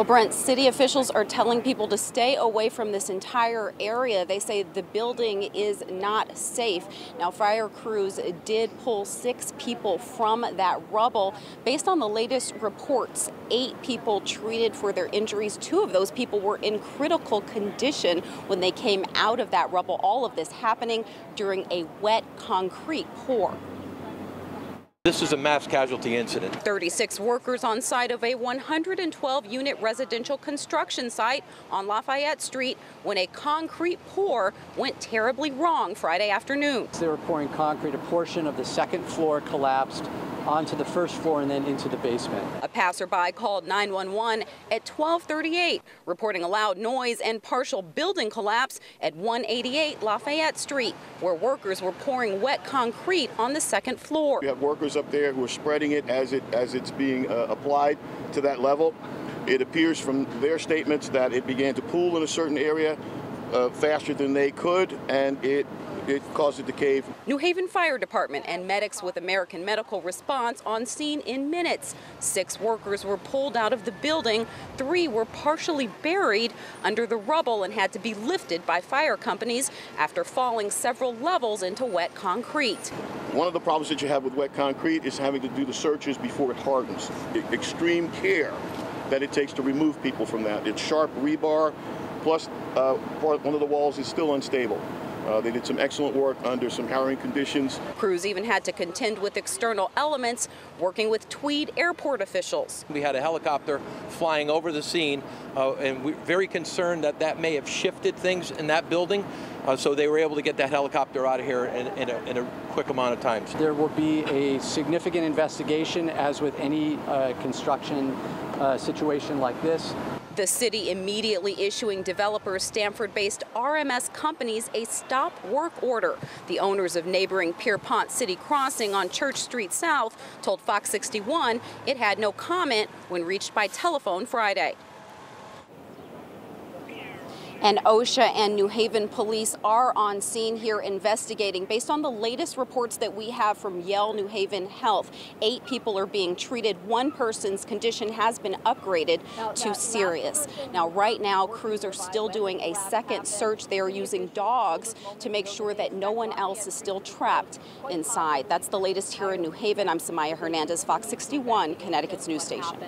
Well, Brent, city officials are telling people to stay away from this entire area. They say the building is not safe. Now, fire crews did pull six people from that rubble. Based on the latest reports, eight people treated for their injuries. Two of those people were in critical condition when they came out of that rubble. All of this happening during a wet concrete pour. This is a mass casualty incident. 36 workers on site of a 112 unit residential construction site on Lafayette Street when a concrete pour went terribly wrong Friday afternoon. They were pouring concrete. A portion of the second floor collapsed onto the first floor and then into the basement. A passerby called 911 at 1238, reporting a loud noise and partial building collapse at 188 Lafayette Street, where workers were pouring wet concrete on the second floor. We have workers up there who are spreading it as it as it's being uh, applied to that level. It appears from their statements that it began to pool in a certain area uh, faster than they could, and it it caused it to cave. New Haven Fire Department and medics with American Medical Response on scene in minutes. Six workers were pulled out of the building. Three were partially buried under the rubble and had to be lifted by fire companies after falling several levels into wet concrete. One of the problems that you have with wet concrete is having to do the searches before it hardens. extreme care that it takes to remove people from that. It's sharp rebar, plus uh, one of the walls is still unstable. Uh, they did some excellent work under some harrowing conditions. Crews even had to contend with external elements, working with Tweed airport officials. We had a helicopter flying over the scene, uh, and we're very concerned that that may have shifted things in that building. Uh, so they were able to get that helicopter out of here in, in, a, in, a, quick amount of time. There will be a significant investigation, as with any uh, construction uh, situation like this. The city immediately issuing developers Stamford-based RMS companies a stop work order. The owners of neighboring Pierpont City Crossing on Church Street South told Fox 61 it had no comment when reached by telephone Friday. And OSHA and New Haven police are on scene here investigating. Based on the latest reports that we have from Yale New Haven Health, eight people are being treated. One person's condition has been upgraded to serious. Now, right now, crews are still doing a second search. They are using dogs to make sure that no one else is still trapped inside. That's the latest here in New Haven. I'm Samaia Hernandez, Fox 61, Connecticut's news station.